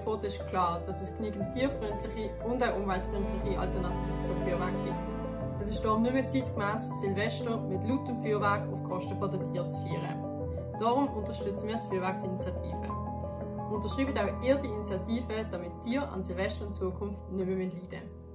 Verbot ist klar, dass es genügend tierfreundliche und auch umweltfreundliche Alternativen zum Feuerwerk gibt. Es ist darum nicht mehr zeitgemäß, Silvester mit lautem Feuerwerk auf Kosten der Tiere zu feiern. Darum unterstützen wir die Feuerwerksinitiative. Unterschreibt auch ihr die Initiative, damit Tiere an Silvester in Zukunft nicht mehr leiden müssen.